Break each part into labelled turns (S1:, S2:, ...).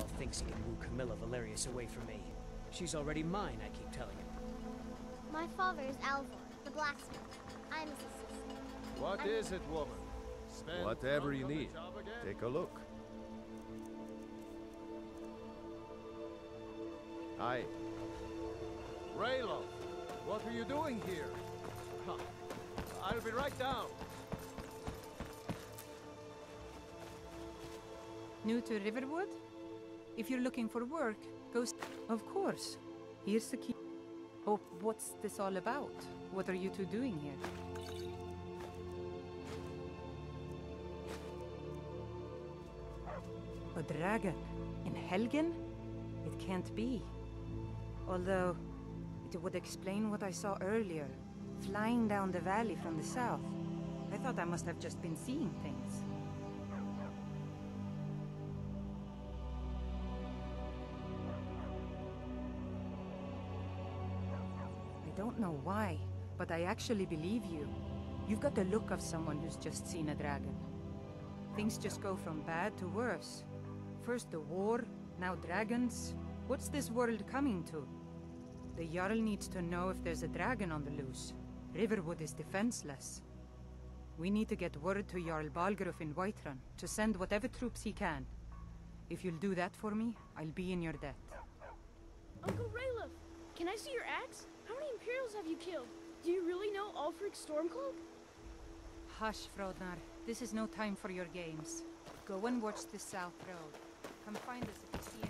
S1: Randolph thinks he can woo Camilla Valerius away from me. She's already mine, I keep telling him.
S2: My father is Alvor, the blacksmith. I'm his assistant.
S3: What is it, woman? Sven
S4: Whatever you need. Take a look. Hi.
S3: Ralof, what are you doing here? Huh. I'll be right down.
S5: New to Riverwood? If you're looking for work, go. Of course. Here's the key. Oh, what's this all about? What are you two doing here? A dragon? In Helgen? It can't be. Although, it would explain what I saw earlier, flying down the valley from the south. I thought I must have just been seeing things. Don't know why, but I actually believe you. You've got the look of someone who's just seen a dragon. Things just go from bad to worse. First the war, now dragons. What's this world coming to? The Jarl needs to know if there's a dragon on the loose. Riverwood is defenseless. We need to get word to Jarl Balgruuf in Whiterun to send whatever troops he can. If you'll do that for me, I'll be in your debt.
S6: Uncle Ralof, can I see your axe? Have you killed? Do you really know Ulfric Stormcloak?
S5: Hush, Frodnar. This is no time for your games. Go and watch the South Road. Come find us if you see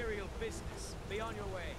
S5: Imperial
S1: business. Be on your way.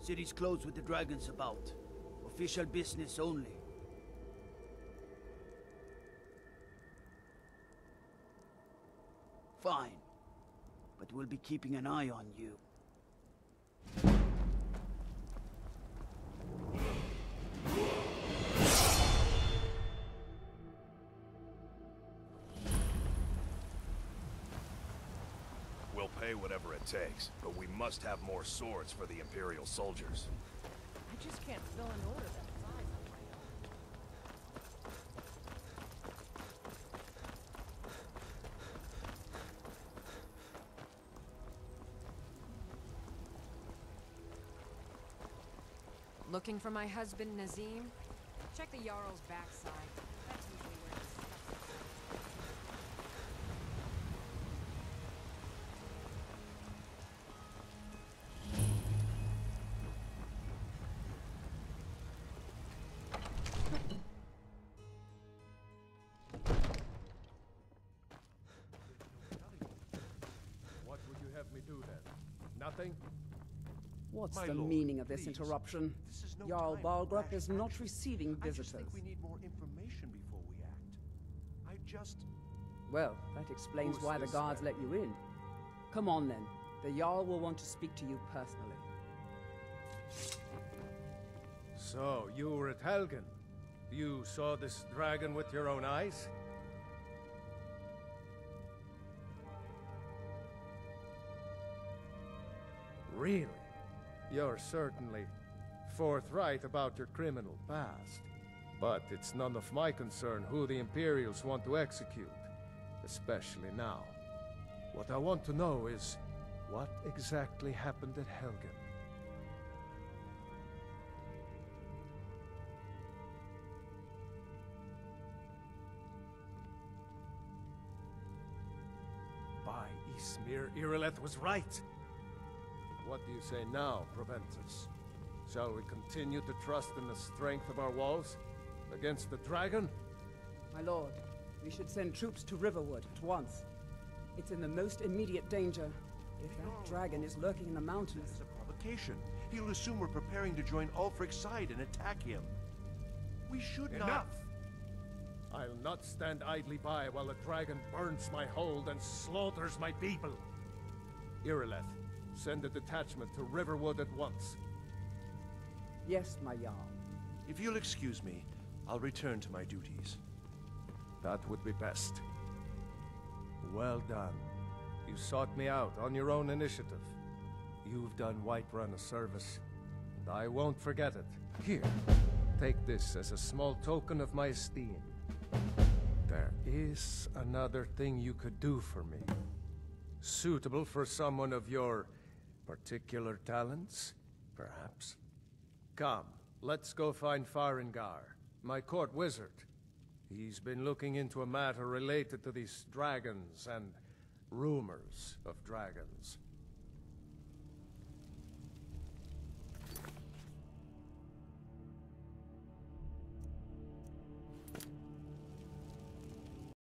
S4: City's closed with the dragons about. Official business only. Fine. But we'll be keeping an eye on you.
S7: Pay whatever it takes, but we must have more swords for the Imperial soldiers.
S8: I just can't fill an order that.
S9: Looking for my husband, Nazeem? Check the Jarl's backside. That's
S3: do then? Nothing?
S10: What's
S3: My
S10: the
S3: lord,
S10: meaning of this
S3: please.
S10: interruption?
S11: This is no
S10: Jarl
S11: Balgruuf
S10: is not receiving
S11: I just
S10: visitors.
S11: think we need more information before we act. I just...
S10: Well, that explains
S3: Who's
S10: why the guards
S3: then?
S10: let you in. Come on then. The Jarl will want to speak to you personally.
S3: So, you were at Helgen. You saw this dragon with your own eyes? Really? You're certainly forthright about your criminal past. But it's none of my concern who the Imperials want to execute, especially now. What I want to know is what exactly happened at Helgen. By Ysmir, Irileth was right. What do you say now, Proventus? Shall we continue to trust in the strength of our walls? Against the dragon?
S10: My lord, we should send troops to Riverwood at once. It's in the most immediate danger. If that oh. dragon is lurking in the mountains,
S11: It's a provocation. He'll assume we're preparing to join Ulfric's side and attack him. We should not...
S3: Enough! I'll not stand idly by while the dragon burns my hold and slaughters my people. Irileth, send a detachment to Riverwood at once.
S10: yes, my Jarl.
S11: If you'll excuse me, I'll return to my duties.
S3: That would be best. Well done. You sought me out on your own initiative. You've done Whiterun a service, and I won't forget it. Here, take this as a small token of my esteem. There is another thing you could do for me. Suitable for someone of your particular talents, perhaps. Come, let's go find Farengar, my court wizard. He's been looking into a matter related to these dragons and rumors of dragons.